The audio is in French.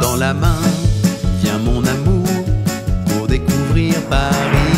Dans la main. Viens mon amour pour découvrir Paris.